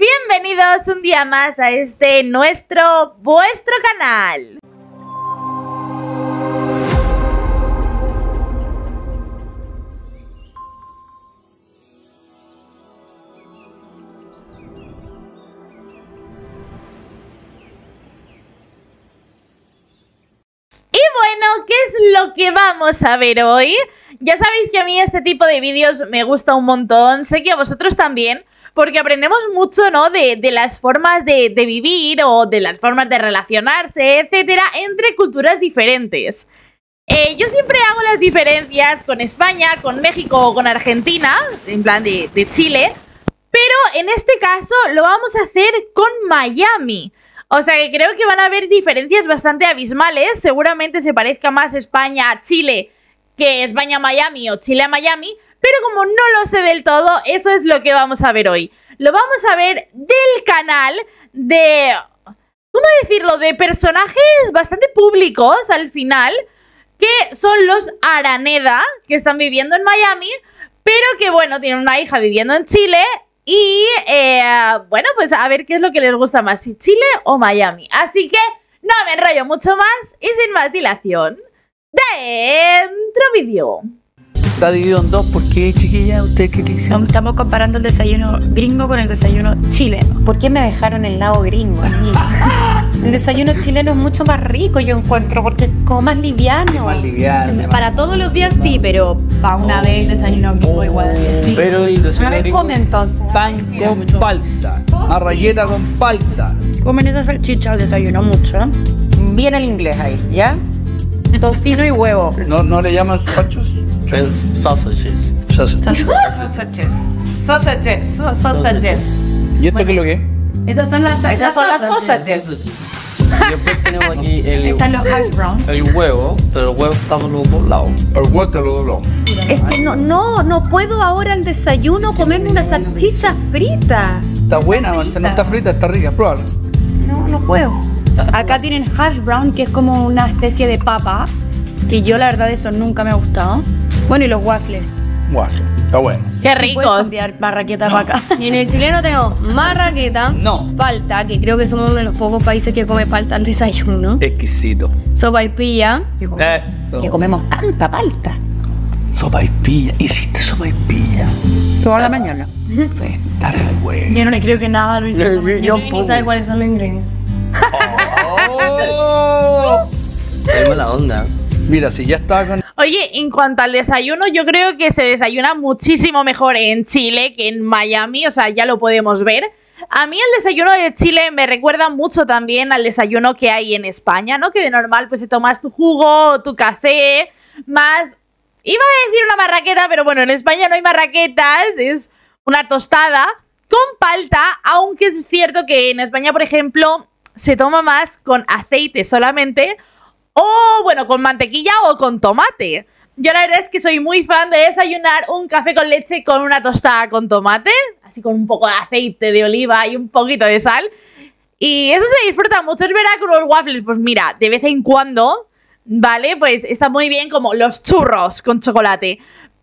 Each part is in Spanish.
Bienvenidos un día más a este nuestro, vuestro canal. Y bueno, ¿qué es lo que vamos a ver hoy? Ya sabéis que a mí este tipo de vídeos me gusta un montón, sé que a vosotros también, porque aprendemos mucho, ¿no? De, las formas de, de, vivir o de las formas de relacionarse, etcétera, entre culturas diferentes. Eh, yo siempre hago las diferencias con España, con México o con Argentina, en plan de, de Chile, pero en este caso lo vamos a hacer con Miami. O sea que creo que van a haber diferencias bastante abismales. Seguramente se parezca más España a Chile que España a Miami o Chile a Miami, pero como no lo sé del todo, eso es lo que vamos a ver hoy. Lo vamos a ver del canal de... ¿Cómo decirlo? De personajes bastante públicos al final, que son los Araneda, que están viviendo en Miami, pero que bueno, tienen una hija viviendo en Chile. Y eh, bueno, pues a ver qué es lo que les gusta más, si Chile o Miami. Así que no me enrollo mucho más y sin más dilación dentro vídeo. Está dividido en dos, ¿por qué, chiquilla? ¿Usted qué dice? Estamos comparando el desayuno gringo con el desayuno chileno. ¿Por qué me dejaron el lado gringo? el desayuno chileno es mucho más rico, yo encuentro, porque es como más liviano. Más liviano. Para todos los días sí, pero para una vez el desayuno gringo igual. Pero el A desayuno gringo, come entonces. pan con palta, arrayeta con palta. Comen esa salchicha al desayuno mucho. Viene el inglés ahí, ¿ya? Tocino y huevo. ¿No, no le llaman pachos? sausages. Sausages. Sausages. Sausages. ¿Y esto qué es lo que es? Esas son las Esas son las sausages. Después tenemos aquí el, Están los hash brown. el huevo, pero el huevo está por los dos lados. El huevo lo dobló. Es que no, no, no puedo ahora al desayuno comerme una salchicha frita. Está buena, no está frita, está rica, pruébala. No, no puedo. Acá tienen hash brown, que es como una especie de papa, que yo la verdad eso nunca me ha gustado. Bueno, y los waffles. Guaso, está bueno. ¡Qué Puedes ricos! cambiar barraqueta para acá. Y en el chileno tenemos marraqueta, No. palta, que creo que somos uno de los pocos países que come palta al desayuno, Exquisito. sopa y pilla, Eh, Que comemos tanta palta. sopa y pilla. Hiciste sopa y pilla. Toda la mañana. Está bueno. Yo no le creo que nada lo hizo. Yo ni sabe cuáles son los ingredientes. Oh. Mala onda. Mira, si ya estaba con Oye, en cuanto al desayuno, yo creo que se desayuna muchísimo mejor en Chile que en Miami, o sea, ya lo podemos ver. A mí el desayuno de Chile me recuerda mucho también al desayuno que hay en España, ¿no? Que de normal pues te tomas tu jugo, tu café, más... Iba a decir una marraqueta, pero bueno, en España no hay marraquetas, es una tostada con palta, aunque es cierto que en España, por ejemplo, se toma más con aceite solamente o bueno, con mantequilla o con tomate. Yo la verdad es que soy muy fan de desayunar un café con leche con una tostada con tomate, así con un poco de aceite de oliva y un poquito de sal. Y eso se disfruta mucho, es verdad, con los waffles, pues mira, de vez en cuando, ¿vale? Pues está muy bien como los churros con chocolate.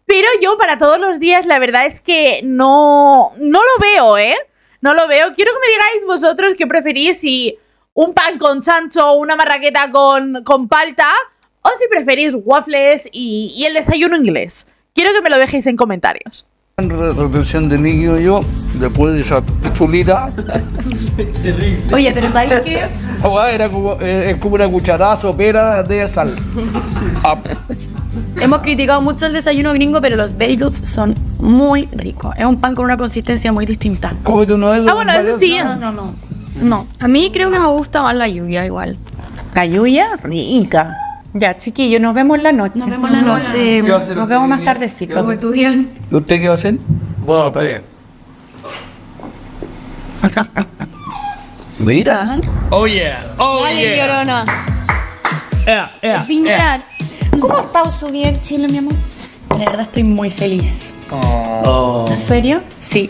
Pero yo para todos los días la verdad es que no, no lo veo, ¿eh? No lo veo. Quiero que me digáis vosotros qué preferís, si un pan con chancho o una marraqueta con, con palta, o si preferís waffles y, y el desayuno inglés. Quiero que me lo dejéis en comentarios. retención de líquido yo, después de esa chulita, Oye, pero ¿sabes qué? era como, eh, es como una cucharada sopera de sal. Ah, Hemos criticado mucho el desayuno gringo, pero los bagels son muy ricos. Es un pan con una consistencia muy distinta. cómete uno de esos. Ah, bueno, eso sí. No, no, no. No. A mí creo que me gusta más la lluvia igual. La lluvia, rica. Ya, chiquillos, nos vemos en la noche. Nos vemos en la noche. ¿Qué va a hacer Nos vemos más tardecito. ¿Y usted qué va a hacer? Bueno, está bien. Mira. Oh yeah, oh Dale, llorona. Yeah, yeah, Sin llorar. ¿Cómo ha estado su vida en Chile, mi amor? De verdad estoy muy feliz. Oh, ¿En serio? Sí.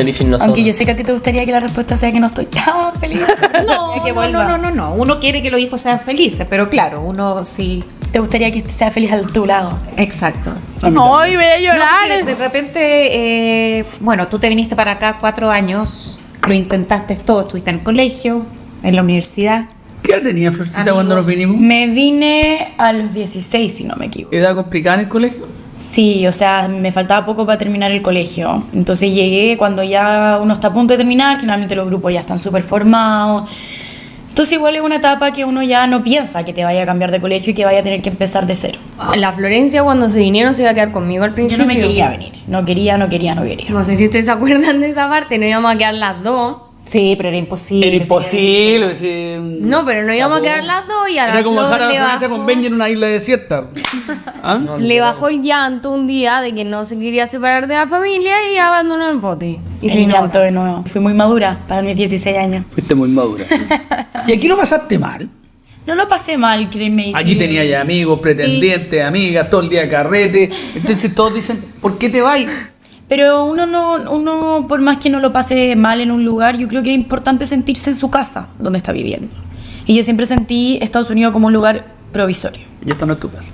Feliz sin nosotros. Aunque yo sé que a ti te gustaría que la respuesta sea que no estoy tan feliz. No, que no, no, no, no, no. Uno quiere que los hijos sean felices, pero claro, uno sí. Te gustaría que sea feliz a tu lado. Exacto. No, y voy a llorar. de repente, eh, bueno, tú te viniste para acá cuatro años, lo intentaste todo, estuviste en el colegio, en la universidad. ¿Qué edad tenía Florcita cuando nos vinimos? Me vine a los 16, si no me equivoco. ¿Edad complicada en el colegio? Sí, o sea, me faltaba poco para terminar el colegio. Entonces llegué cuando ya uno está a punto de terminar, generalmente los grupos ya están súper formados. Entonces igual es una etapa que uno ya no piensa que te vaya a cambiar de colegio y que vaya a tener que empezar de cero. La Florencia cuando se vinieron se iba a quedar conmigo al Yo principio. no me quería venir. No quería, no quería, no quería. No sé si ustedes se acuerdan de esa parte, no íbamos a quedar las dos. Sí, pero era imposible. Era imposible. sí. No, pero no íbamos a quedar las dos y a la Era como Flor dejar a la le con bajó, Benji en una isla desierta. ¿Ah? le bajó el llanto un día de que no se quería separar de la familia y abandonó el bote. Y Y se llanto de nuevo. Fui muy madura para mis 16 años. Fuiste muy madura. ¿Y aquí lo pasaste mal? No lo pasé mal, créeme. Aquí tenía ya amigos, pretendientes, amigas, todo el día carrete. Entonces todos dicen, ¿por qué te vas? Pero uno no, uno por más que no lo pase mal en un lugar, yo creo que es importante sentirse en su casa, donde está viviendo. Y yo siempre sentí Estados Unidos como un lugar provisorio. Y esto no es tu casa.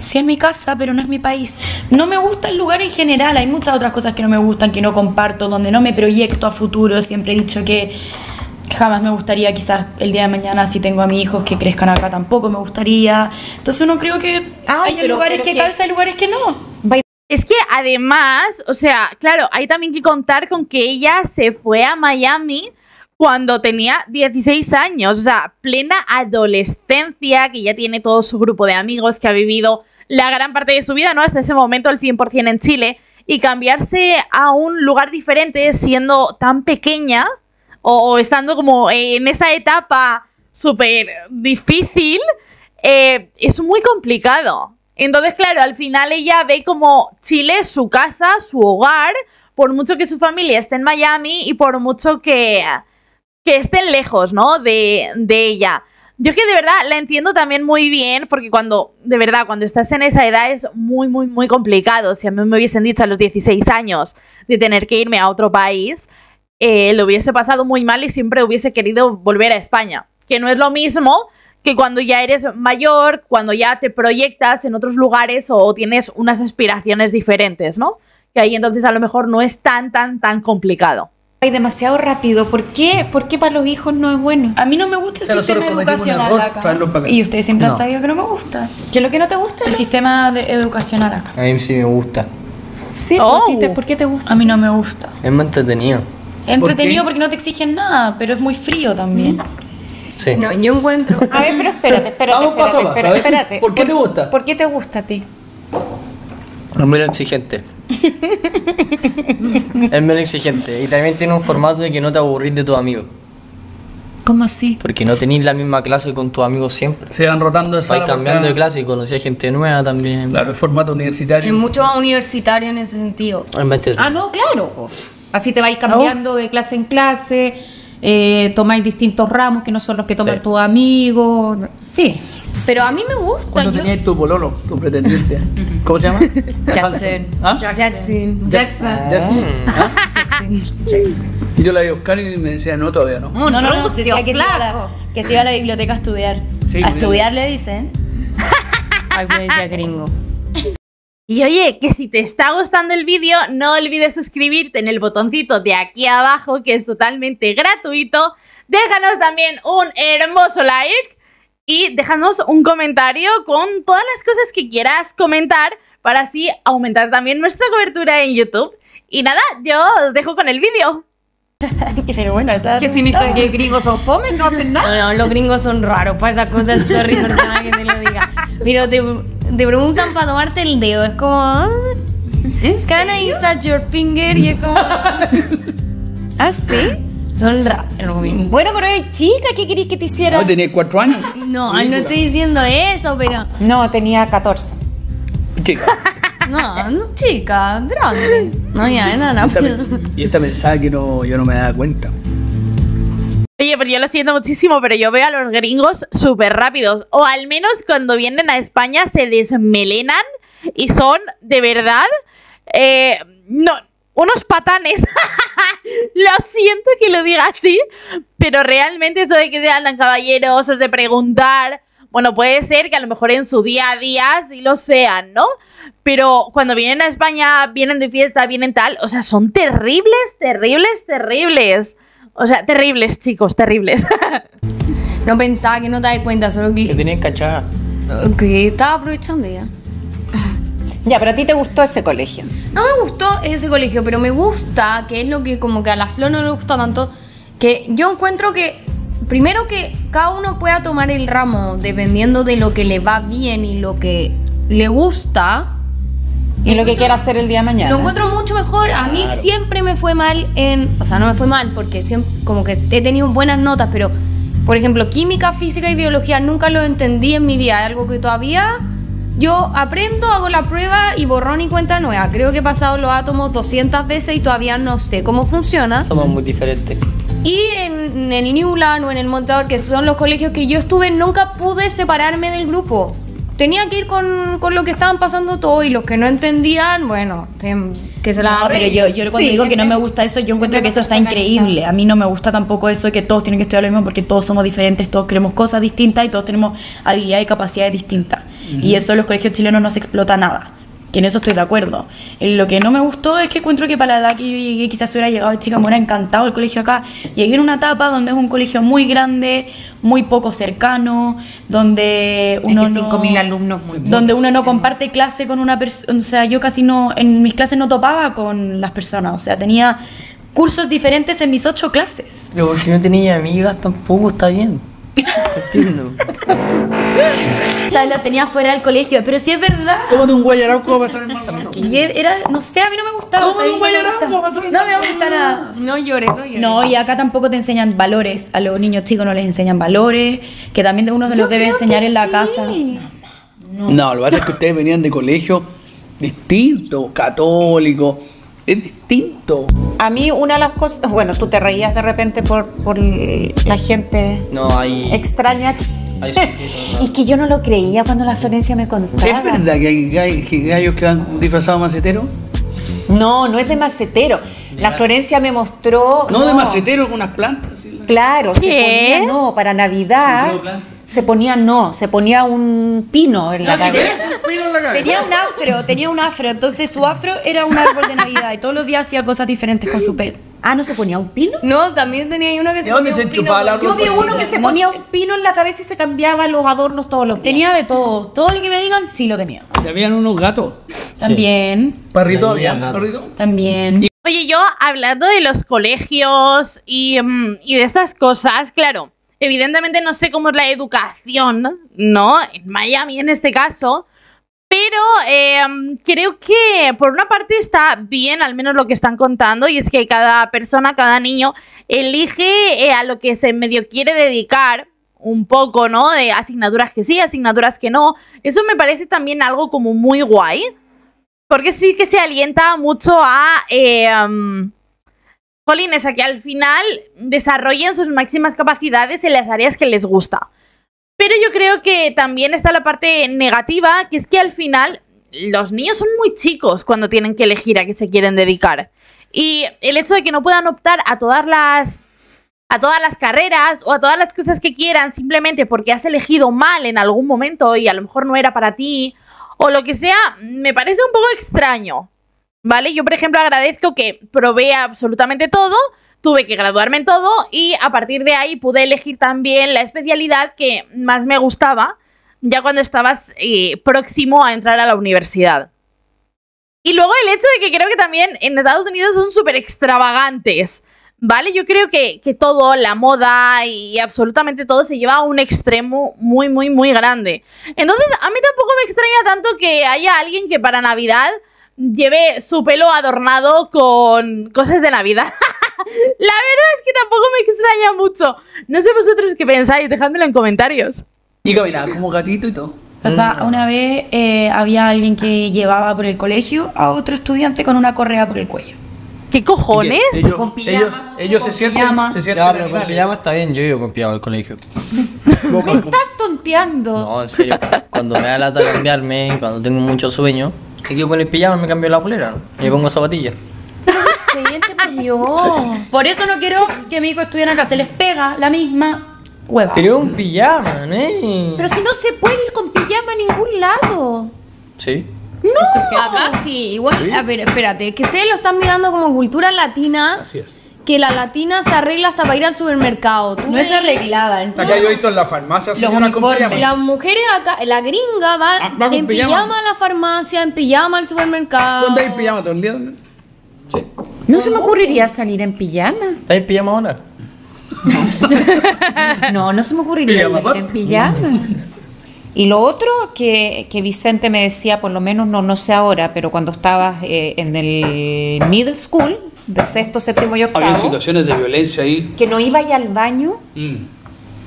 Sí es mi casa, pero no es mi país. No me gusta el lugar en general. Hay muchas otras cosas que no me gustan, que no comparto, donde no me proyecto a futuro. Siempre he dicho que jamás me gustaría, quizás el día de mañana, si tengo a mis hijos que crezcan acá, tampoco me gustaría. Entonces uno creo que Ay, hay pero- lugares pero que que- calza y lugares que no. Es que además, o sea, claro, hay también que contar con que ella se fue a Miami cuando tenía 16 años, o sea, plena adolescencia, que ya tiene todo su grupo de amigos, que ha vivido la gran parte de su vida, ¿no? Hasta ese momento, el 100% en Chile, y cambiarse a un lugar diferente siendo tan pequeña o, estando como en esa etapa súper difícil, eh, es muy complicado. Entonces, claro, al final ella ve como Chile es su casa, su hogar, por mucho que su familia esté en Miami y por mucho que, que estén lejos, ¿no? De, de ella. Yo es que de verdad la entiendo también muy bien, porque cuando, de verdad, cuando estás en esa edad es muy, muy, muy complicado. Si a mí me hubiesen dicho a los 16 años de tener que irme a otro país, eh, lo hubiese pasado muy mal y siempre hubiese querido volver a España. Que no es lo mismo que cuando ya eres mayor, cuando ya te proyectas en otros lugares o tienes unas aspiraciones diferentes, ¿no? Que ahí entonces a lo mejor no es tan, tan, tan complicado. Ay, demasiado rápido. ¿Por qué? ¿Por qué para los hijos no es bueno? A mí no me gusta el O sea, nosotros sistema educacional error, acá. traerlo para acá. Y ustedes siempre No. han sabido que no me gusta. ¿Qué es lo que no te gusta? El sistema de educacional acá. A mí sí me gusta. Sí, Oh. ¿por, qué te, por qué te gusta? A mí no me gusta. Es más entretenido. ¿Por entretenido qué? porque no te exigen nada, pero es muy frío también. Sí. No, yo encuentro. A ver, pero espérate, espérate, Vamos espérate, paso, espérate, a ver, espérate. ¿por qué te gusta? ¿Por qué te gusta a ti? Es muy exigente. es menos exigente. Y también tiene un formato de que no te aburrís de tus amigos. ¿Cómo así? Porque no tenés la misma clase con tus amigos siempre. Se van rotando de sala Vais cambiando de clase y conocí a gente nueva también. Claro, el formato Es universitario. mucho más universitario en ese sentido. Es. Ah, no, claro. Así te vais cambiando de clase en clase, eh, tomáis distintos ramos que no son los que toman Sí. tus amigos. Sí. Pero a mí me gusta. Cuando yo- tenías tu pololo, tu pretendiente. ¿Cómo se llama? Jackson. ¿Ah? Jackson. Jackson. Jackson. ¿Ah? Y yo la iba a buscar y me decía, no, todavía no. No, no, no, Rucio, decía que se, iba a flaco. la, que se iba a la biblioteca a estudiar. Sí, a estudiar le dicen. Ay, Florencia gringo. Y oye, que si te está gustando el vídeo, no olvides suscribirte en el botoncito de aquí abajo, que es totalmente gratuito. Déjanos también un hermoso like y déjanos un comentario con todas las cosas que quieras comentar para así aumentar también nuestra cobertura en YouTube. Y nada, yo os dejo con el vídeo. Pero bueno, ¿Qué significa que gringos son fome? No hacen nada. No, no, los gringos son raros para esas cosas. Sorry, perdona que te lo diga. Pero te, te preguntan para tomarte el dedo. Es como. ah, Can I touch your finger? Y es como. ¿Ah, sí? Son raros. Bueno, pero eres chica, ¿qué querías que te hiciera? No, tenía cuatro años. No, no estoy diciendo eso, pero. No, tenía 14. Chica. No, no, chica, grande. No, ya, no, no. Esta me- y esta pensaba que no, yo no me daba cuenta. Oye, pero yo lo siento muchísimo, pero yo veo a los gringos súper rápidos. O al menos cuando vienen a España se desmelenan y son, de verdad, eh, no, unos patanes. lo siento que lo diga así, pero realmente esto de que se andan caballerosos, de preguntar, bueno, puede ser que a lo mejor en su día a día sí lo sean, ¿no? Pero cuando vienen a España, vienen de fiesta, vienen tal, o sea, son terribles, terribles, terribles. O sea, terribles, chicos, terribles. No pensaba que no te das cuenta, solo Que que, tenías cachada. que estaba aprovechando ya. Ya, pero a ti te gustó ese colegio. No me gustó ese colegio, pero me gusta, que es lo que como que a la Flor no le gusta tanto, que yo encuentro que, primero que cada uno pueda tomar el ramo dependiendo de lo que le va bien y lo que le gusta. Y lo que quiera hacer el día de mañana. Lo encuentro mucho mejor. A mí siempre me fue mal en. O sea, no me fue mal porque siempre, como que he tenido buenas notas, pero, por ejemplo, química, física y biología nunca lo entendí en mi vida. Es algo que todavía yo aprendo, hago la prueba y borrón y cuenta nueva. Creo que he pasado los átomos 200 veces y todavía no sé cómo funciona. Somos muy diferentes. Y en, en el Newland o en el Montador, que son los colegios que yo estuve, nunca pude separarme del grupo. Tenía que ir con, con lo que estaban pasando todos y los que no entendían, bueno, que, que se la No, pero yo, yo cuando Sí, digo que no me gusta eso, yo encuentro que eso está increíble. A mí no me gusta tampoco eso de que todos tienen que estudiar lo mismo porque todos somos diferentes, todos queremos cosas distintas y todos tenemos habilidades y capacidades distintas. Y eso en los colegios chilenos no se explota nada. Que en eso estoy de acuerdo. Eh, Lo que no me gustó es que encuentro que para la edad que yo llegué, quizás hubiera llegado de chica, me hubiera encantado el colegio acá. Llegué en una etapa donde es un colegio muy grande, muy poco cercano, donde uno no- 25.000 alumnos, muy donde uno no comparte clase con una persona, o sea, yo casi no, en mis clases no topaba con las personas, o sea, tenía cursos diferentes en mis ocho clases. Pero porque no tenía amigas tampoco está bien. Entiendo. O sea, la tenía fuera del colegio, pero sí es verdad. Tómate un guayarauco va a pasar el mal rato. Y era, no sé, a mí no me gustaba. Un No me guayarauco, gusta. va a pasar el No me gusta nada. No llores, no llores. No, y acá tampoco te enseñan valores. A los niños chicos no les enseñan valores, que también uno se los debe enseñar en la casa. No, lo que pasa es que ustedes venían de colegio distinto, católico. Es distinto. A mí una de las cosas, bueno, tú te reías de repente por, por la gente No, hay. extraña. hay. Es que yo no lo creía cuando la Florencia me contaba. ¿Es verdad que hay que gallos que van disfrazados de macetero? No, no es de macetero. La Florencia me mostró. No, de macetero con unas plantas. sí. Claro, se ¿Qué? ponía, no, para Navidad. No. Se ponía, no, se ponía un pino en la cabeza. Tenía un afro, tenía un afro, entonces su afro era un árbol de Navidad y todos los días hacía cosas diferentes con su pelo. Ah, ¿no se ponía un pino? No, también tenía ahí uno que se ¿De dónde ponía se un pino enchufaba la con- Yo vi uno que se No ponía sé. un pino en la cabeza y se cambiaba los adornos todos los días. Tenía de todo, todo lo que me digan sí lo tenía. Y habían unos gatos. También, Parrito La había, parrito. también. Oye, yo hablando de los colegios y, mm, y de estas cosas, claro, evidentemente no sé cómo es la educación, ¿no? En Miami en este caso, pero eh, creo que por una parte está bien, al menos lo que están contando, y es que cada persona, cada niño, elige eh, a lo que se medio quiere dedicar un poco, ¿no? De asignaturas que sí, asignaturas que no. Eso me parece también algo como muy guay. Porque sí que se alienta mucho a. Eh, jolines, a que al final desarrollen sus máximas capacidades en las áreas que les gusta. Pero yo creo que también está la parte negativa, que es que al final los niños son muy chicos cuando tienen que elegir a qué se quieren dedicar. Y el hecho de que no puedan optar a todas las a todas las carreras o a todas las cosas que quieran simplemente porque has elegido mal en algún momento y a lo mejor no era para ti o lo que sea, me parece un poco extraño. ¿Vale? Yo, por ejemplo, agradezco que probé absolutamente todo, tuve que graduarme en todo y a partir de ahí pude elegir también la especialidad que más me gustaba ya cuando estabas eh, próximo a entrar a la universidad. Y luego el hecho de que creo que también en Estados Unidos son súper extravagantes. ¿Vale? Yo creo que, que todo, la moda y absolutamente todo se lleva a un extremo muy, muy, muy grande. Entonces, a mí tampoco me extraña tanto que haya alguien que para Navidad lleve su pelo adornado con cosas de Navidad. la verdad es que tampoco me extraña mucho. No sé vosotros qué pensáis, dejádmelo en comentarios. Y caminaba como gatito y todo. Papá, una vez eh, había alguien que llevaba por el colegio a otro estudiante con una correa por el cuello. ¿Qué cojones? Ellos, Con pijama, ellos, ellos se con sienten, pijama. se sienten Ya, pero con pijama está bien, yo he ido con pijama al colegio. Me estás tonteando. No, en serio. Cuando me da lata cambiarme, cuando tengo mucho sueño, me quiero poner pijama, me cambio la polera y me pongo zapatillas. Por eso no quiero que mi hijo estudie acá. Se les pega la misma Hueva. Pero es un pijama, ¿no? Pero si no se puede ir con pijama a ningún lado. Sí. Acá sí, igual. A ver, espérate, es que ustedes lo están mirando como cultura latina. Así es. Que la latina se arregla hasta para ir al supermercado. Tú No es arreglada. ¿eh? Acá yo he visto en la farmacia, señora, uniformes. Las mujeres acá, la gringa va, Ah, va con en pijama. pijama. a la farmacia, en pijama al supermercado. ¿Dónde hay pijama todo el día? Sí. No se me ocurriría salir en pijama. ¿Estás en pijama ahora? No, no se me ocurriría Pijama, salir en pijama. Y lo otro que, que Vicente me decía, por lo menos no, no sé ahora, pero cuando estabas eh, en el middle school, de sexto, séptimo y Había octavo, situaciones de violencia ahí. que no iba ya al baño Mm.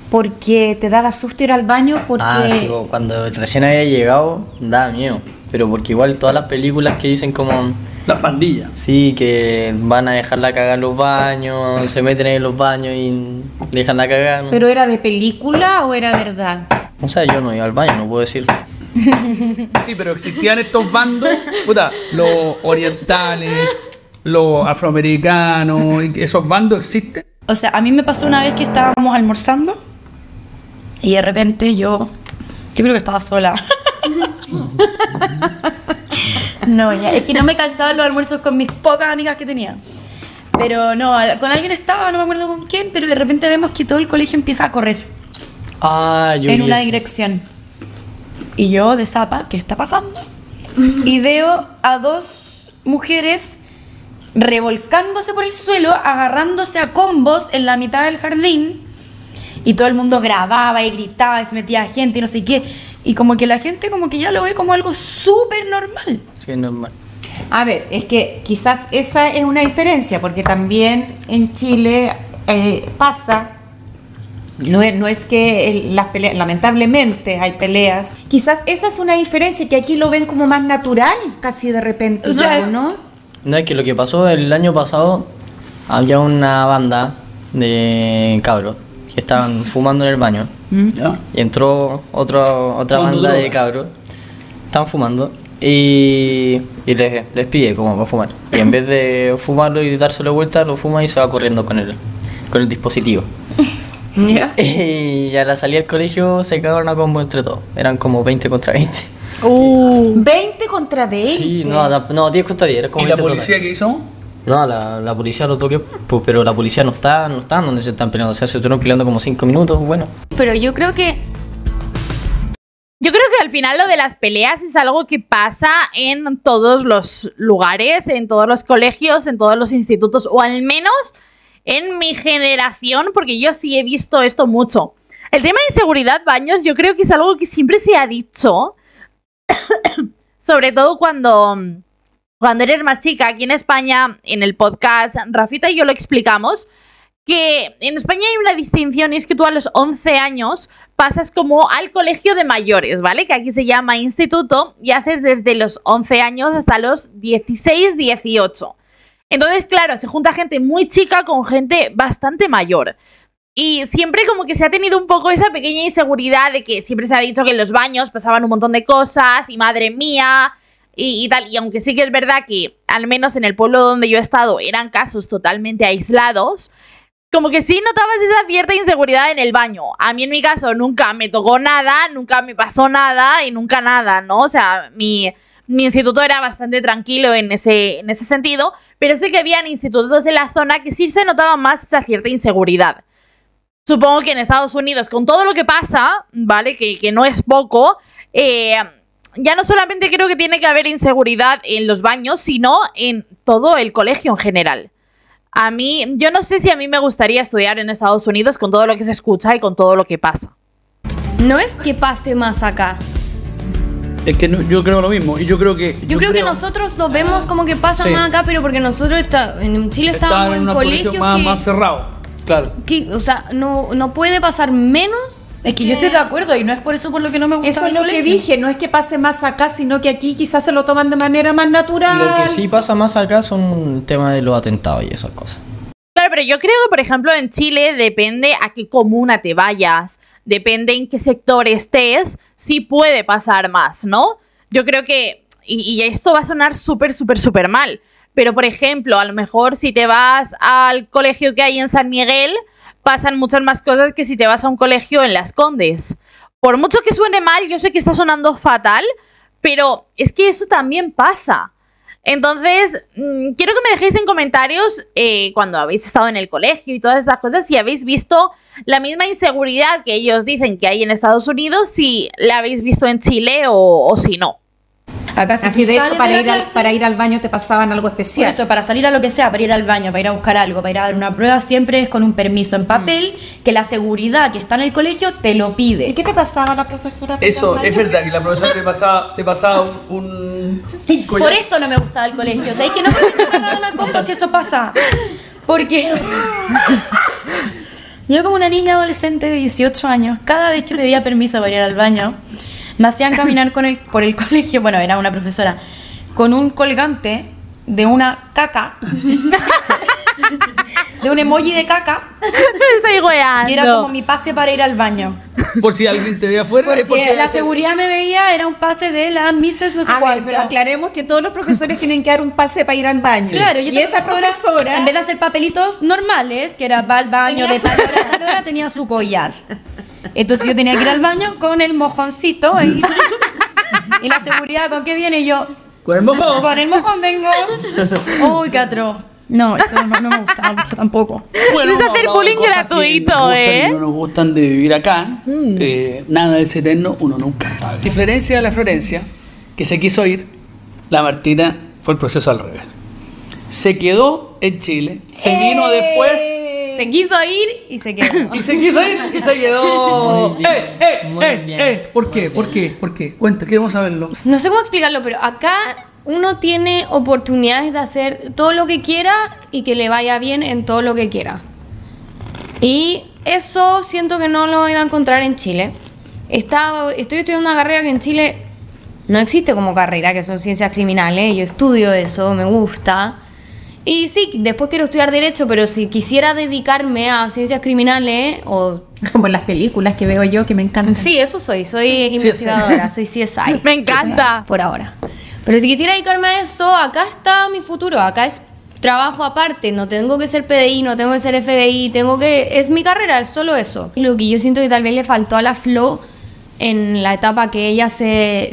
porque te daba susto ir al baño porque... Ah, sí, cuando recién había llegado, daba miedo. Pero porque igual todas las películas que dicen como, Las pandillas. sí, que van a dejarla cagar en los baños, se meten ahí en los baños y dejan la cagar. ¿Pero era de película o era verdad? O sea, yo no iba al baño, no puedo decir. Sí, pero existían estos bandos, puta, los orientales, los afroamericanos, y esos bandos existen. O sea, a mí me pasó una vez que estábamos almorzando y de repente yo, yo creo que estaba sola. no, ya, es que no me calzaban los almuerzos con mis pocas amigas que tenía. Pero no, con alguien estaba, no me acuerdo con quién, pero de repente vemos que todo el colegio empieza a correr Ah, yo en una eso. dirección. Y yo de zapa, ¿qué está pasando? Y veo a dos mujeres revolcándose por el suelo, agarrándose a combos en la mitad del jardín. Y todo el mundo grababa y gritaba y se metía gente y no sé qué. Y como que la gente como que ya lo ve como algo súper normal. Sí, normal. A ver, es que quizás esa es una diferencia, porque también en Chile eh, pasa, no es, no es que el- las peleas, lamentablemente hay peleas, quizás esa es una diferencia, que aquí lo ven como más natural, casi de repente, O sea, ¿no? No, es que lo que pasó el año pasado, había una banda de cabros que estaban fumando en el baño. ¿Ya? Y entró otro, otra banda de cabros. Estaban fumando. Y, y les, les pide como para fumar. Y en vez de fumarlo y dárselo vuelta, lo fuma y se va corriendo con el, con el dispositivo. Y a la salida del colegio se cagaron a combo entre todos. Eran como 20 contra 20. 20 contra 20. Sí, no, la- no 10 contra 10. Era como ¿Y la 20 total. policía qué hizo? No, la, la policía lo toqué, pues, pero la policía no está, no está donde se están peleando. O sea, se estuvieron peleando como 5 minutos, bueno. Pero yo creo que Yo creo que al final lo de las peleas es algo que pasa en todos los lugares, en todos los colegios, en todos los institutos, o al menos en mi generación, porque yo sí he visto esto mucho. El tema de seguridad baños yo creo que es algo que siempre se ha dicho, sobre todo cuando, cuando eres más chica. Aquí en España, en el podcast, Rafita y yo lo explicamos, que en España hay una distinción y es que tú a los 11 años pasas como al colegio de mayores, ¿vale? Que aquí se llama instituto y haces desde los 11 años hasta los 16, 18. Entonces, claro, se junta gente muy chica con gente bastante mayor. Y siempre como que se ha tenido un poco esa pequeña inseguridad de que siempre se ha dicho que en los baños pasaban un montón de cosas y madre mía y, tal. Y aunque sí que es verdad que al menos en el pueblo donde yo he estado eran casos totalmente aislados, como que sí notabas esa cierta inseguridad en el baño. A mí en mi caso nunca me tocó nada, nunca me pasó nada y nunca nada, ¿no? O sea, mi, mi instituto era bastante tranquilo en ese, en ese sentido, pero sé que habían institutos en la zona que sí se notaba más esa cierta inseguridad. Supongo que en Estados Unidos, con todo lo que pasa, ¿vale? Que, que no es poco, eh, ya no solamente creo que tiene que haber inseguridad en los baños, sino en todo el colegio en general. A mí, yo no sé si a mí me gustaría estudiar en Estados Unidos con todo lo que se escucha y con todo lo que pasa. no es que pase más acá. Es que no- yo creo lo mismo. Y yo creo que. Yo, creo, que nosotros lo vemos como que pasa Sí. más acá, pero porque nosotros está, en Chile está estábamos en en un colegios colegio más, que, más cerrado. Claro. que, o sea, no, no puede pasar menos. Es que yo estoy de acuerdo y no es por eso por lo que no me gusta Eso es lo que dije, no es que pase más acá, sino que aquí quizás se lo toman de manera más natural. Lo que sí pasa más acá son el tema de los atentados y esas cosas. Claro, pero yo creo que, por ejemplo, en Chile depende a qué comuna te vayas, depende en qué sector estés, sí puede pasar más, ¿no? Yo creo que, y, esto va a sonar súper, súper, súper mal, pero por ejemplo, a lo mejor si te vas al colegio que hay en San Miguel, pasan muchas más cosas que si te vas a un colegio en Las Condes. Por mucho que suene mal, yo sé que está sonando fatal, pero es que eso también pasa. Entonces, mm, quiero que me dejéis en comentarios eh, cuando habéis estado en el colegio y todas estas cosas, si habéis visto la misma inseguridad que ellos dicen que hay en Estados Unidos, si la habéis visto en Chile o, o si no. Acá si Así de hecho, para la ir, al, para ir al baño te pasaban algo Por especial. esto, para salir a lo que sea, para ir al baño, para ir a buscar algo, para ir a dar una prueba, siempre es con un permiso en papel que la seguridad que está en el colegio te lo ¿Y pide. qué te pasaba la profesora? Eso, es verdad que la profesora te pasaba, te pasaba un, un. Por esto no me gustaba el colegio. O sea, es que no me gusta ganar una copa si eso pasa. Porque yo como una niña adolescente de 18 años, cada vez que pedía permiso para ir al baño, me hacían caminar con el, por el colegio, bueno, era una profesora, con un colgante de una caca, de un emoji de caca, Estoy weando. que era como mi pase para ir al baño. Por si alguien te veía afuera. Por si porque la seguridad me veía, era un pase de la Mrs. no sé A ver, cuánto. pero aclaremos que todos los profesores tienen que dar un pase para ir al baño. Claro, y, esta esa profesora, en vez de hacer papelitos normales, que era va al baño Tenía de tal hora a tal hora, tenía su collar. Entonces yo tenía que ir al baño con el mojoncito y, y la seguridad, ¿con qué viene? Y yo, Con el mojón. con el mojón vengo. Uy, qué atroz. No, eso no, no me gustaba mucho tampoco. Bueno, Es hacer bullying gratuito, ¿eh? y No nos gustan de vivir acá. Eh, nada es eterno, uno nunca sabe. Y Florencia de la Florencia, que se quiso ir, la Martina fue el proceso al revés. Se quedó en Chile, se vino después Se quiso ir y se quedó. y se quiso ir y se quedó. Muy bien, ¡Eh, eh, muy eh, bien, eh! ¿Por qué? muy ¿Por bien. qué? ¿Por qué? Cuenta, queremos saberlo. No sé cómo explicarlo, pero acá uno tiene oportunidades de hacer todo lo que quiera y que le vaya bien en todo lo que quiera. Y eso siento que no lo iba a encontrar en Chile. Estaba, estoy estudiando una carrera que en Chile no existe como carrera, que son ciencias criminales. Yo estudio eso, me gusta. Y sí, después quiero estudiar derecho, pero si quisiera dedicarme a ciencias criminales o... como en las películas que veo yo que me encantan. Sí, eso soy, soy investigadora, soy CSI. Me encanta. Por ahora. Pero si quisiera dedicarme a eso, acá está mi futuro, acá es trabajo aparte, no tengo que ser PDI, no tengo que ser FBI, tengo que... Es mi carrera, es solo eso. Lo que yo siento que tal vez le faltó a la Flo en la etapa que ella se...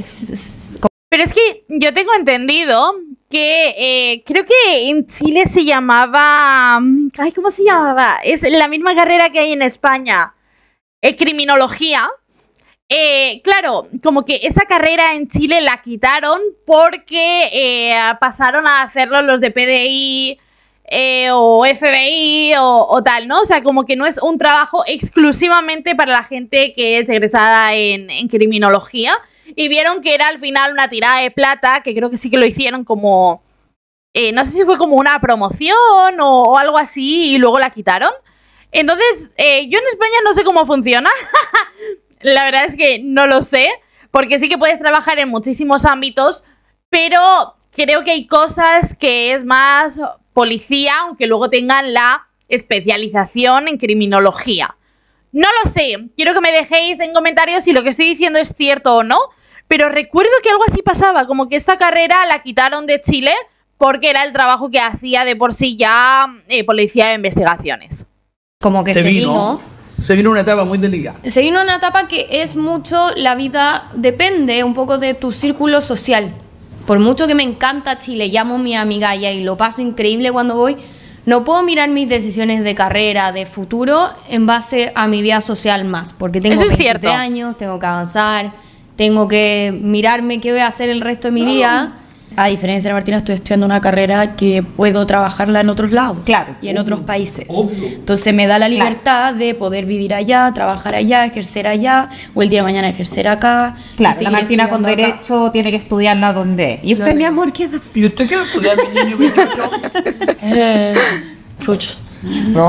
Pero es que yo tengo entendido que eh, creo que en Chile se llamaba. mm, Ay, ¿cómo se llamaba? Es la misma carrera que hay en España. Eh, criminología. Eh, claro, como que esa carrera en Chile la quitaron porque eh, pasaron a hacerlo los de PDI eh, o FBI o, tal, ¿no? O sea, como que no es un trabajo exclusivamente para la gente que es egresada en, criminología. Y vieron que era al final una tirada de plata, que creo que sí que lo hicieron como... eh, no sé si fue como una promoción o, algo así y luego la quitaron. Entonces, yo en España no sé cómo funciona. La verdad es que no lo sé, porque sí que puedes trabajar en muchísimos ámbitos, pero creo que hay cosas que es más policía, aunque luego tengan la especialización en criminología. No lo sé, quiero que me dejéis en comentarios si lo que estoy diciendo es cierto o no, pero recuerdo que algo así pasaba, como que esta carrera la quitaron de Chile porque era el trabajo que hacía de por sí ya eh, policía de investigaciones. como que se, vino. Se vino una etapa muy delicada. Se vino una etapa que es mucho, la vida depende un poco de tu círculo social. Por mucho que me encanta Chile, llamo a mi amiga allá y lo paso increíble cuando voy, no puedo mirar mis decisiones de carrera, de futuro, en base a mi vida social más. Porque tengo Eso es 23 cierto. años, tengo que avanzar, tengo que mirarme qué voy a hacer el resto de mi vida. A diferencia de Martina, estoy estudiando una carrera que puedo trabajarla en otros lados. Claro. Y en otros países. Obvio. Entonces me da la libertad de poder vivir allá, trabajar allá, ejercer allá, o el día de mañana ejercer acá. Claro, la Martina con acá. derecho tiene que estudiarla donde. ¿Y usted, mi amor, qué hace? ¿Y usted quiere estudiar, mi niño? Eh, chuch. No,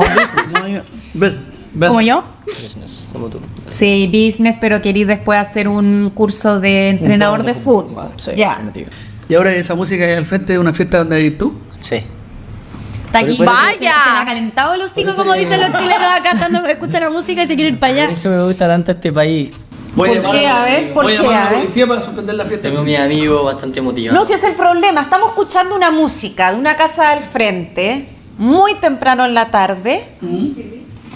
no, yo-. Business, como tú. Sí, business, pero querí después hacer un curso de entrenador de fútbol. Sí, ya. definitivo. Y ahora esa música ahí al frente de una fiesta donde hay tú. Sí. Está aquí. Eso- Se, se me ha ¡Vaya! calentado los eso como dicen los chilenos acá, estando, escuchan la música y se quieren ir para allá. Por eso me gusta tanto este país. Voy ¿Por qué? A ver, ¿por voy qué? a A la ver. policía para suspender la fiesta. Tengo mis amigos bastante motivados. No, si es el problema. Estamos escuchando una música de una casa al frente, muy temprano en la tarde.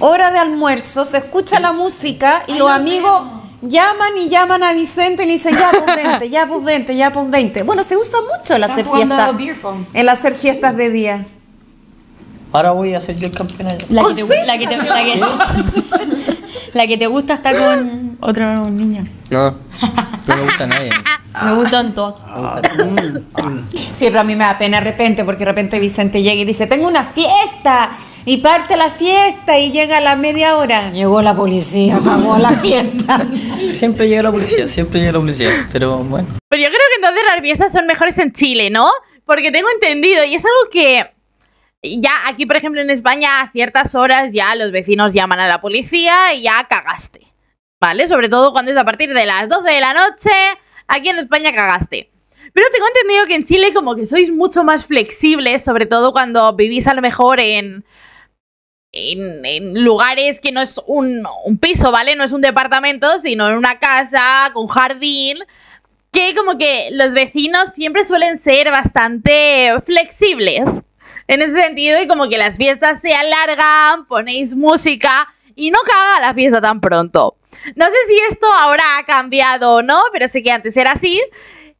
hora de almuerzo, se escucha la música y los amigos llaman y llaman a Vicente y le dicen, ya pues vente, ya pues vente, ya pues vente. Bueno, se usa mucho el hacer fiestas, el hacer fiestas de día. Ahora voy a ser yo el campeón allá. La ¿Oh, que, te, sí? la, que te, la, que, la que te gusta está con otro niño. No, no me gusta nadie. Me gustan todos. Sí, pero a mí me da pena de repente, porque de repente Vicente llega y dice, tengo una fiesta, y parte la fiesta, y llega a la media hora. Llegó la policía, acabó la fiesta. Siempre llega la policía, siempre llega la policía. Pero bueno. Pero yo creo que entonces las fiestas son mejores en Chile, ¿no? Porque tengo entendido, y es algo que ya aquí, por ejemplo, en España, a ciertas horas ya los vecinos llaman a la policía y ya cagaste. ¿Vale? Sobre todo cuando es a partir de las 12 de la noche, aquí en España cagaste. Pero tengo entendido que en Chile como que sois mucho más flexibles, sobre todo cuando vivís a lo mejor en, en, en lugares que no es un, un piso, ¿vale? No es un departamento, sino en una casa con jardín que como que los vecinos siempre suelen ser bastante flexibles en ese sentido y como que las fiestas se alargan, ponéis música y no caga la fiesta tan pronto. No sé si esto ahora ha cambiado o no, pero sé que antes era así.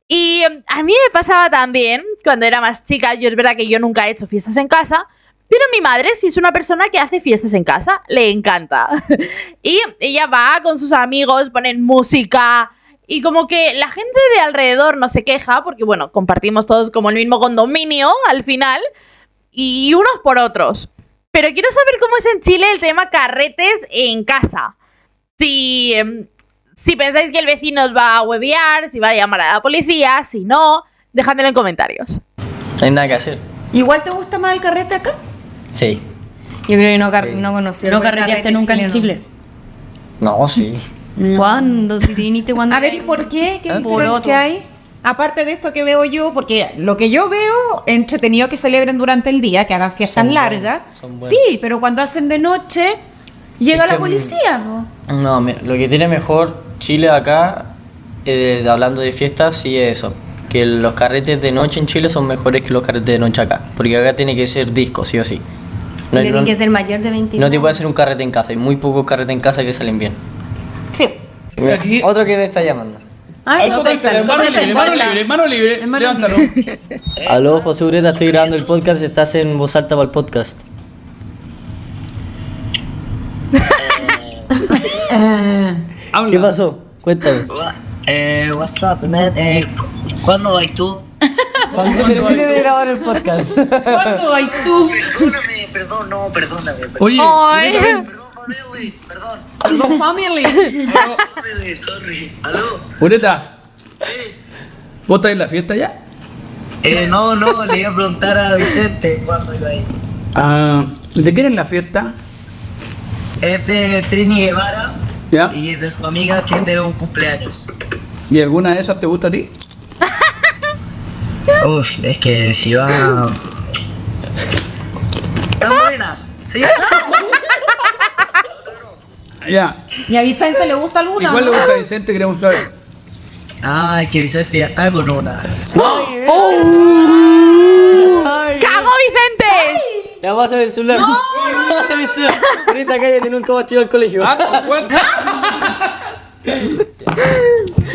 Y mm, a mí me pasaba también cuando era más chica, yo es verdad que yo nunca he hecho fiestas en casa, pero mi madre sí es una persona que hace fiestas en casa, le encanta. y ella va con sus amigos, ponen música, y como que la gente de alrededor no se queja, porque bueno, compartimos todos como el mismo condominio al final, y unos por otros. Pero quiero saber cómo es en Chile el tema carretes en casa. Si, em, si pensáis que el vecino os va a huevear, si va a llamar a la policía, si no, dejadmelo en comentarios. No hay nada que hacer. ¿Igual te gusta más el carrete acá? Sí. Yo creo que no, car- no conocí. ¿No buen carreteaste carrete nunca en chileno. Chile? No, sí. ¿Cuándo? Si te viniste cuando. A ver, ¿y por qué? ¿Qué ¿Eh? diferencia hay? Aparte de esto que veo yo, porque lo que yo veo, entretenido que celebren durante el día, que hagan fiestas Son buenos, largas. son buenos. Sí, pero cuando hacen de noche, llega Es la que, policía. po. No, mira, lo que tiene mejor Chile acá, eh, hablando de fiestas, sí es eso. Que los carretes de noche en Chile son mejores que los carretes de noche acá. Porque acá tiene que ser disco, sí o sí. No, Tienen que ser mayor de 20 no te puede hacer un carrete en casa. Hay muy pocos carretes en casa que salen bien. Sí. Mira, Aquí- Otro que me está llamando. Ay, Al no, mano libre, mano libre, mano libre, mano levántalo. Aló, José Ureta, estoy grabando el podcast. Estás en voz alta para el podcast. Habla. ¿Qué pasó? Cuéntame. Eh, what's up, man? Eh, ¿Cuándo vas tú? ¿Cuándo termine de grabar el podcast? ¿Cuándo hay tú? Perdóname, perdón, no, perdóname. Perdón, Oye, perdón, family, perdón. Algo family. Family, sorry. ¿Aló? Ureta, ¿vos estás en la fiesta ya? Eh, no, no, le iba a preguntar a Vicente cuándo iba a ir. Ah, ¿De quién es la fiesta? Es de Trini Guevara ¿Ya? y de su amiga que es de un cumpleaños. ¿Y alguna de esas te gusta a ti? Uf, es que si va. Está buena, ¿sí? Ya. ¿Y a Vicente le gusta ¿Y alguna? cuál le gusta a Vicente? Queremos saber. Ah, es que Vicente ya está con una. ¡Cago, Vicente! Ya pásame el celular. No. Ahorita cállate, nunca vas a ir al colegio.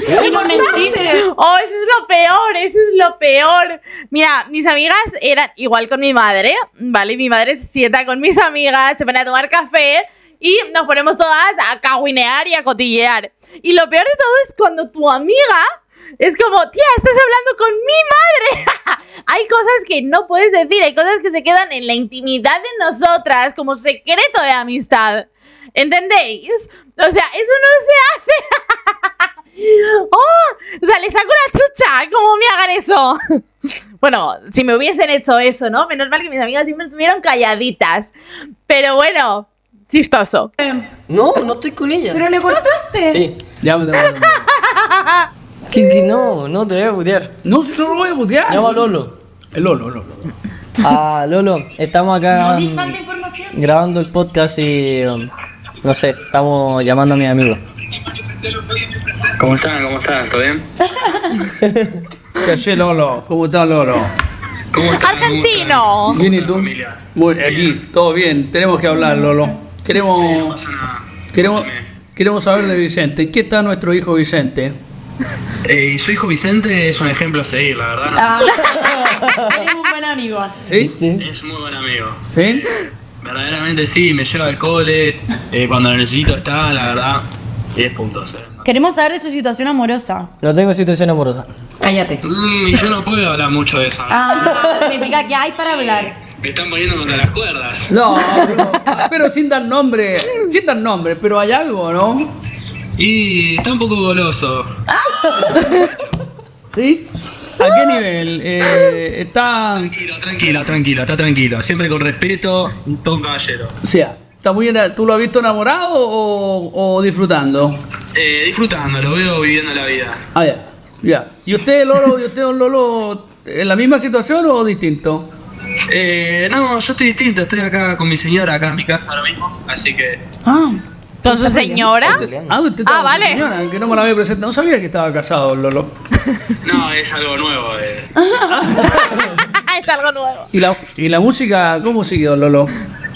Oh, eso es lo peor, eso es lo peor. Mira, mis amigas eran igual con mi madre, ¿vale? Mi madre se sienta con mis amigas, se pone a tomar café y nos ponemos todas a caguinear y a cotillear. Y lo peor de todo es cuando tu amiga es como, tía, estás hablando con mi madre. hay cosas que no puedes decir, hay cosas que se quedan en la intimidad de nosotras como secreto de amistad. ¿Entendéis? O sea, eso no se hace. ¡Oh! O sea, le saco la chucha. ¿Cómo me hagan eso? bueno, si me hubiesen hecho eso, ¿no? Menos mal que mis amigas siempre estuvieron calladitas. Pero bueno, chistoso. No, no estoy con ella. ¿Pero le cortaste? Sí. Ya, pues, ¿Qué, qué? No, no, te voy a putear. No, si no lo voy a putear. Llama a Lolo. El Lolo, Lolo. Ah, Lolo, estamos acá grabando el podcast y um, no sé, estamos llamando a mis amigos. ¿Cómo están? ¿Cómo están? ¿Todo bien? ¿Qué haces, Lolo? ¿Cómo estás, Lolo? ¿Cómo están? Argentino. Bien, ¿y tú? Muy, aquí, todo bien. Tenemos que hablar, Lolo. Queremos, queremos, queremos saber de Vicente. ¿En qué está nuestro hijo Vicente? Eh, y su hijo Vicente es un ejemplo a seguir, la verdad. Ah. Eres un buen amigo. ¿Sí? Es muy buen amigo. ¿Sí? Verdaderamente sí, me lleva al cole. eh, cuando lo necesito está, la verdad. 10 puntos. Queremos saber de su situación amorosa. No tengo situación amorosa. Cállate. Mm, y yo no puedo hablar mucho de eso. Ah, significa que hay para hablar. Me están poniendo contra las cuerdas. No, pero, pero sin dar nombre, sin dar nombre, pero hay algo, ¿no? Y está un poco goloso. ¿Sí? ¿A qué nivel? Eh, está, Tranquilo, tranquilo, tranquilo, está tranquilo. Siempre con respeto, todo un caballero. o sea, está muy ¿tú lo has visto enamorado o, o disfrutando? Eh, disfrutando, lo veo viviendo la vida. Ah, ya, ya. ¿Y usted, Lolo, y usted, don Lolo, en la misma situación o distinto? Eh, no, yo estoy distinto, estoy acá con mi señora, acá en mi casa ahora mismo. Así que. Ah, ¿Con su señora? ah usted Ah, vale. señora, que no me la había presentado. No sabía que estaba casado, don Lolo. No, es algo nuevo. eh. es algo nuevo. ¿Y la, ¿Y la música cómo sigue, don Lolo?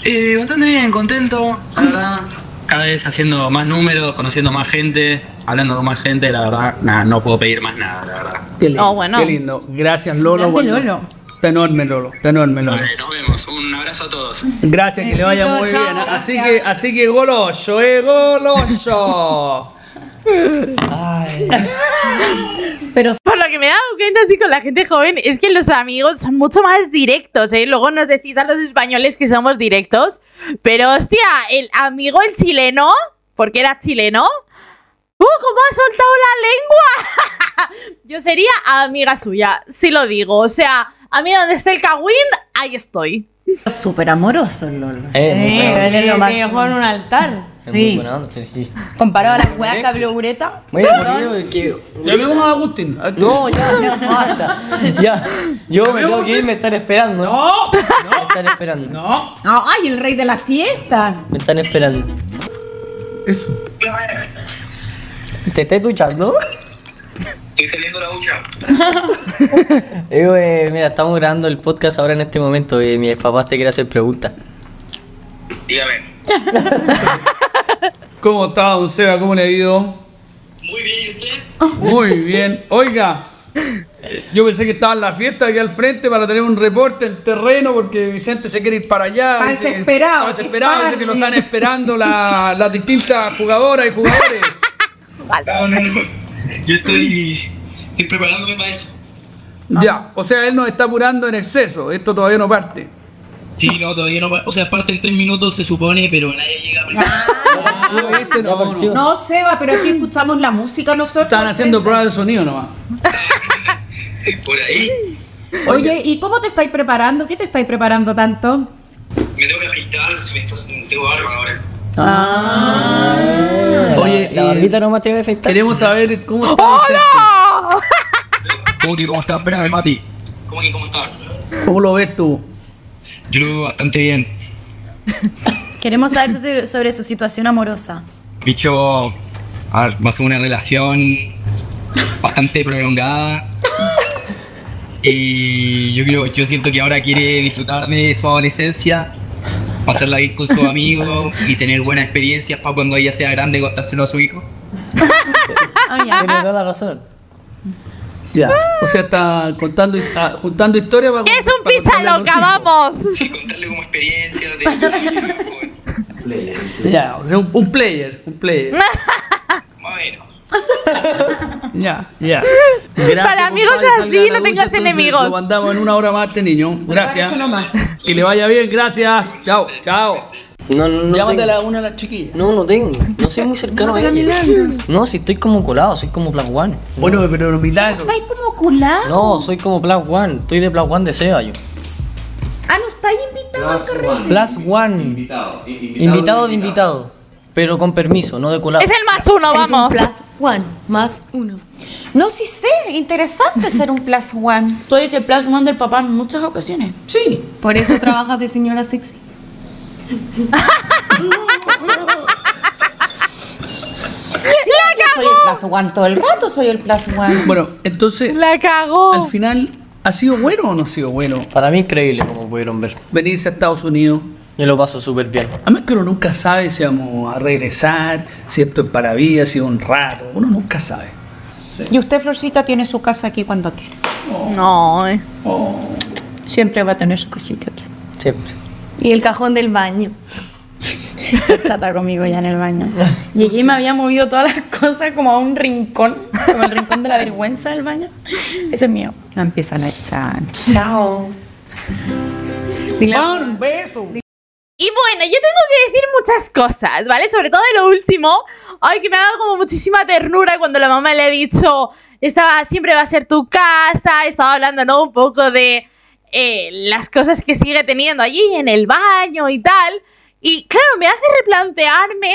Eh, bastante bien, contento, la verdad. Cada vez haciendo más números, conociendo más gente, hablando con más gente, la verdad, nada, no puedo pedir más nada, la verdad. Qué lindo. Oh, bueno. Qué lindo. Gracias, Lolo. Bueno, Lolo. Está enorme, Lolo. Está enorme, Lolo. Vale, nos vemos. Un abrazo a todos. Gracias, que le vaya muy chao, bien. Así que, así que goloso, eh, goloso. Pero Por lo que me he dado cuenta así con la gente joven es que los amigos son mucho más directos, ¿eh? Luego nos decís a los españoles que somos directos, pero hostia, el amigo el chileno, porque era chileno, ¡uh, cómo ha soltado la lengua! Yo sería amiga suya, si lo digo, o sea, a mí donde esté el cagüín, ahí estoy. Súper amoroso, Lolo. Eh, lo dejó en un altar. Sí. Comparado a las weas que habló Ureta. Muy aburrido el que. Ya vemos a Agustín. No, ya, ya, basta. Ya, yo me tengo que ir, me están esperando. No, Me están esperando. no. ¡Ay, el rey de la fiesta! Me están esperando. Es, ¿Te estás duchando? Estoy saliendo la ducha. Eh, mira, estamos grabando el podcast ahora en este momento y mis papás te quieren hacer preguntas. Dígame. ¿Cómo está, don Seba? ¿Cómo le ha ido? Muy bien, ¿y usted? Muy bien. Oiga, yo pensé que estaba en la fiesta aquí al frente para tener un reporte en terreno porque Vicente se quiere ir para allá. Está desesperado, Está desesperado, dice que lo están esperando la- las distintas jugadoras y jugadores. No. Yo estoy, estoy preparándome para eso. Ya, o sea, él nos está apurando en exceso. Esto todavía no parte. Sí, no, todavía no. O sea, aparte en tres minutos se supone, pero nadie llega a Ah, este no, no. No, Seba, pero aquí escuchamos la música nosotros. Están haciendo pruebas de sonido nomás. Por ahí. Oye, ¿y cómo te estáis preparando? ¿Qué te estáis preparando tanto? Me tengo que afeitar, si me estás, tengo barba ahora. Oye, la eh, barbita nomás te va a afectar. Queremos saber cómo está Vicente. ¿Cómo estás? Espérame, Mati. ¿Cómo que cómo estás? ¿Cómo lo ves tú? Yo lo veo bastante bien. Queremos saber sobre, sobre su situación amorosa. Bicho, a ver, va a ser una relación bastante prolongada. Y yo creo, yo siento que ahora quiere disfrutar de su adolescencia, pasarla bien con sus amigos y tener buenas experiencias para cuando ella sea grande contárselo a su hijo. Ah, ya. Tienes toda la razón. Ya. O sea, está contando, está juntando historias para ¡Es un pizza loca, vamos! Y contarle como de Ya, un, un player, un player. Ya, ya. Gracias, Para amigos compadre, así, no tengas entonces enemigos. Lo mandamos en una hora más este niño. Gracias. Que le vaya bien, gracias. Chao, chao. No, no, no. Llámate a una de las chiquillas. No, no tengo. No soy muy cercano a ellos. No, si estoy como colado, soy como Plus One. Bueno, pero no milagro. ¿Estáis como colado? No, soy como Plus One. Estoy de Plus One de Seba yo. Ah, no estáis invitado al carrete. Plus One. Invitado. Invitado de invitado. Pero con permiso, no de colado. Es el más uno, Es un vamos. plus one, más uno. No, sí sé, interesante ser un plus one. Tú eres el plus one del papá en muchas ocasiones. Sí. Por eso trabajas de señora sexy. Yo soy el plus one todo el rato, soy el plus one. Bueno, entonces, La cagó. al final, ¿ha sido bueno o no ha sido bueno Para mí increíble como pudieron ver. venirse a Estados Unidos? Yo lo paso súper bien. Además que uno nunca sabe si vamos a regresar, si esto es para vida, si es un rato. Uno nunca sabe. Y usted, Florcita, tiene su casa aquí cuando quiere. No, eh. Siempre va a tener su casita aquí. Siempre. Y el cajón del baño. chata conmigo ya en el baño. Llegué y me había movido todas las cosas como a un rincón, como el rincón de la vergüenza del baño. Ese es mío. Empiezan a echar. Chao. Un beso. Y bueno, yo tengo que decir muchas cosas, ¿vale? Sobre todo de lo último. Ay, que me ha dado como muchísima ternura cuando la mamá le ha dicho, estaba, siempre va a ser tu casa. Estaba hablando, ¿no? Un poco de eh, las cosas que sigue teniendo allí en el baño y tal. Y claro, me hace replantearme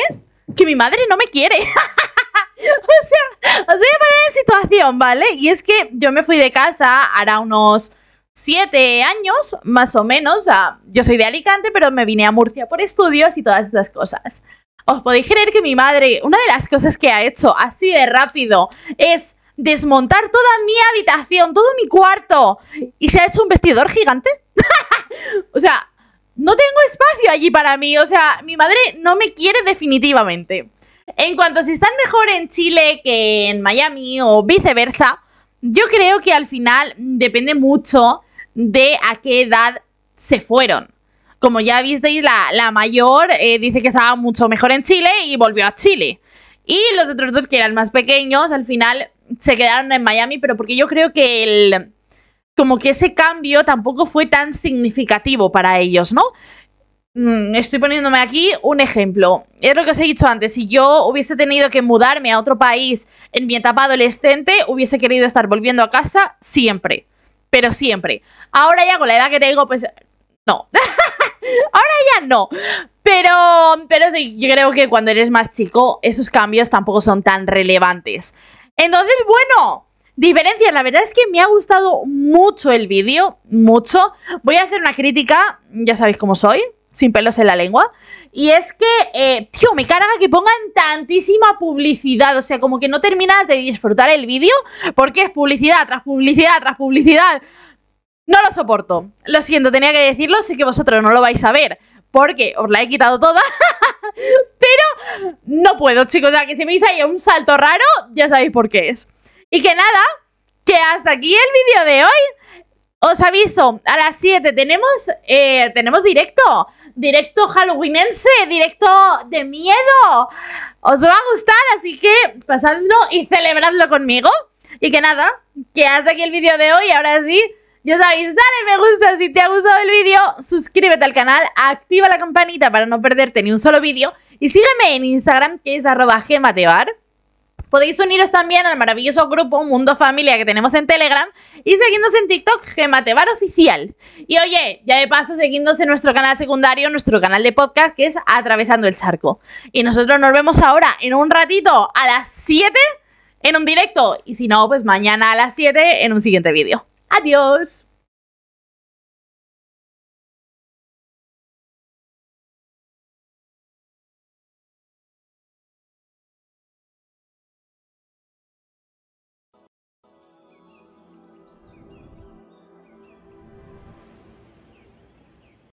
que mi madre no me quiere. o sea, os voy a poner en situación, ¿vale? Y es que yo me fui de casa, hará unos siete años, más o menos. Yo soy de Alicante, pero me vine a Murcia por estudios y todas estas cosas. Os podéis creer que mi madre, una de las cosas que ha hecho así de rápido es desmontar toda mi habitación, todo mi cuarto, y se ha hecho un vestidor gigante. o sea, no tengo espacio allí para mí. O sea, mi madre no me quiere definitivamente. En cuanto a si están mejor en Chile que en Miami o viceversa, yo creo que al final depende mucho de a qué edad se fueron. Como ya visteis, la, la mayor eh, dice que estaba mucho mejor en Chile y volvió a Chile. Y los otros dos, que eran más pequeños, al final se quedaron en Miami, pero porque yo creo que el, como que ese cambio tampoco fue tan significativo para ellos, ¿no? Mm, Estoy poniéndome aquí un ejemplo. Es lo que os he dicho antes. Si yo hubiese tenido que mudarme a otro país en mi etapa adolescente, hubiese querido estar volviendo a casa siempre. Pero siempre. Ahora ya con la edad que tengo, pues no. Ahora ya no. Pero, pero sí, yo creo que cuando eres más chico, esos cambios tampoco son tan relevantes. Entonces, bueno, diferencias. La verdad es que me ha gustado mucho el vídeo, mucho. Voy a hacer una crítica, ya sabéis cómo soy, sin pelos en la lengua. Y es que, eh, tío, me carga que pongan tantísima publicidad. O sea, como que no terminas de disfrutar el vídeo porque es publicidad tras publicidad tras publicidad. No lo soporto. Lo siento, tenía que decirlo. Sé que vosotros no lo vais a ver porque os la he quitado toda. Pero no puedo, chicos. O sea, que si me hice ahí un salto raro, ya sabéis por qué es. Y que nada, que hasta aquí el vídeo de hoy. Os aviso, a las 7 tenemos, eh, tenemos directo. Directo halloweenense, directo de miedo. Os va a gustar, así que pasadlo y celebradlo conmigo. Y que nada, que hasta aquí el vídeo de hoy. Ahora sí, ya sabéis, dale me gusta si te ha gustado el vídeo, suscríbete al canal, activa la campanita para no perderte ni un solo vídeo y sígueme en Instagram que es arroba gematebar. Podéis uniros también al maravilloso grupo Mundo Familia que tenemos en Telegram y seguirnos en TikTok Gematebar Oficial. Y oye, ya de paso seguidnos en nuestro canal secundario, nuestro canal de podcast que es Atravesando el Charco. Y nosotros nos vemos ahora en un ratito a las 7 en un directo y si no, pues mañana a las 7 en un siguiente vídeo. Adiós.